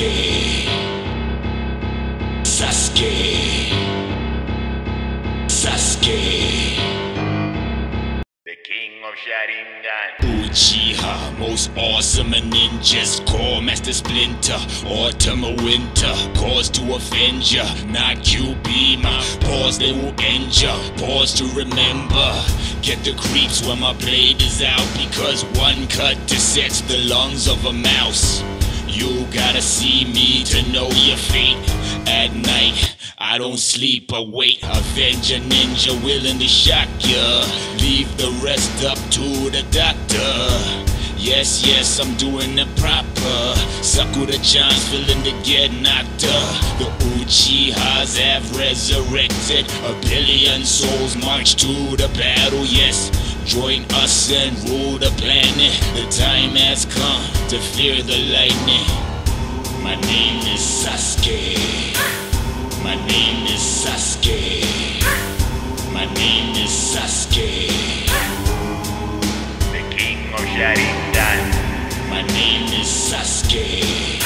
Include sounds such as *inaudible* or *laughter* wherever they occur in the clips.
Sasuke. Sasuke. Sasuke. The king of Sharingan. Uchiha, most awesome of ninjas. Core Master Splinter, Autumn or Winter. Pause to offend ya, knock you beamer. Pause, they will end ya. Pause to remember. Get the creeps when my blade is out. Because one cut dissects the lungs of a mouse. You gotta see me to know your fate. At night, I don't sleep or wait. Avenger ninja willing to shock ya. Leave the rest up to the doctor. Yes, yes, I'm doing it proper. Sakura Chan's feeling to get knocked up. The Uchihas have resurrected. A billion souls march to the battle, yes. Join us and rule the planet. The time has come to fear the lightning. My name is Sasuke. My name is Sasuke. My name is Sasuke. The king of Sharingan. My name is Sasuke.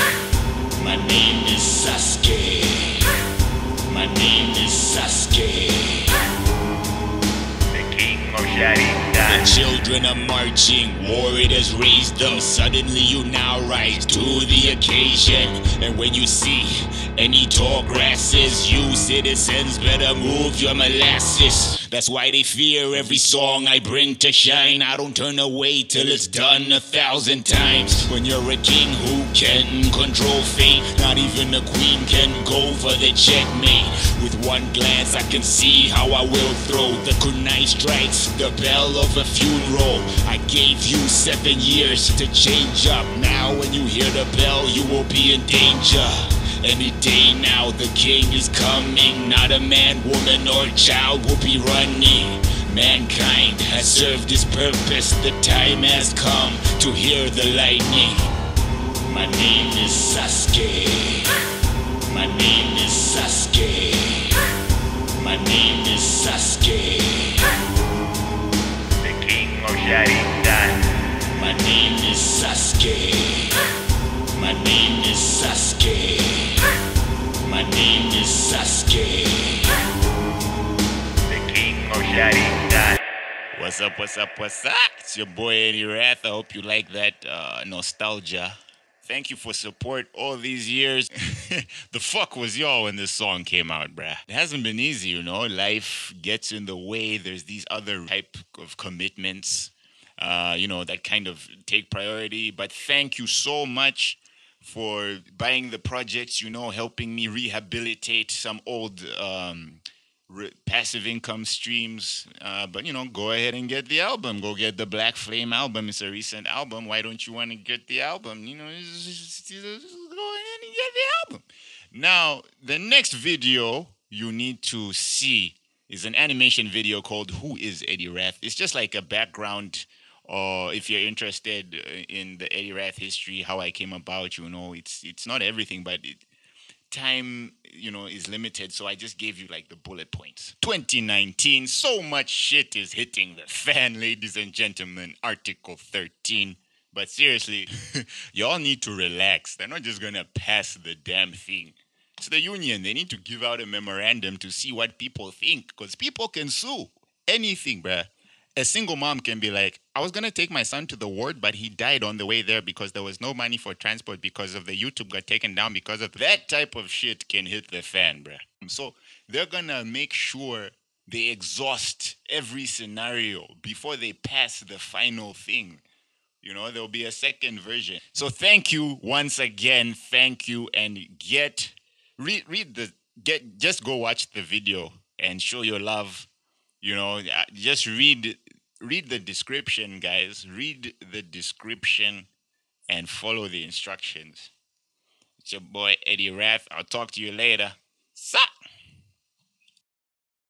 Children are marching, warriors raised them. Suddenly you now rise to the occasion. And when you see any tall grasses, you citizens better move your molasses. That's why they fear every song I bring to shine. I don't turn away till it's done a thousand times. When you're a king who can control fate, not even a queen can go for the checkmate. With one glance, I can see how I will throw the kunai strikes, the bell of a funeral. I gave you seven years to change up. Now, when you hear the bell, you will be in danger. Any day now, the king is coming. Not a man, woman, or child will be running. Mankind has served its purpose. The time has come to hear the lightning. My name is Sasuke. My name is Sasuke. My name is Sasuke. The king of Sharingan. My name is Sasuke. My name is Sasuke. My name is Sasuke. The king of Sharingan. What's up, what's up, what's up? It's your boy Eddie Rath. I hope you like that uh, nostalgia. Thank you for support all these years. *laughs* the fuck was y'all when this song came out, bruh? It hasn't been easy, you know. Life gets in the way. There's these other type of commitments, uh, you know, that kind of take priority. But thank you so much for buying the projects, you know, helping me rehabilitate some old um, re- passive income streams. Uh, but you know, go ahead and get the album. Go get the Black Flame album. It's a recent album. Why don't you want to get the album? You know, go ahead and get the album. Now, the next video you need to see is an animation video called "Who Is Eddie Rath." It's just like a background. Or if you're interested uh, in the Eddie Rath history, how I came about, you know, it's it's not everything, but it, time you know is limited. So i just gave you like the bullet points. 2019 so much shit is hitting the fan ladies and gentlemen. Article 13 but seriously *laughs* y'all need to relax. They're not just gonna pass the damn thing. It's the union. They need to give out a memorandum to see what people think because people can sue anything bruh a single mom can be like, I was gonna take my son to the ward, but he died on the way there because there was no money for transport because of the YouTube got taken down because of that type of shit can hit the fan, bruh. So they're gonna make sure they exhaust every scenario before they pass the final thing. You know, there'll be a second version. So thank you once again. Thank you and get read read the get just go watch the video and show your love you know uh, just read read the description guys. Read the description and follow the instructions. It's your boy eddie rath. I'll talk to you later. Sup?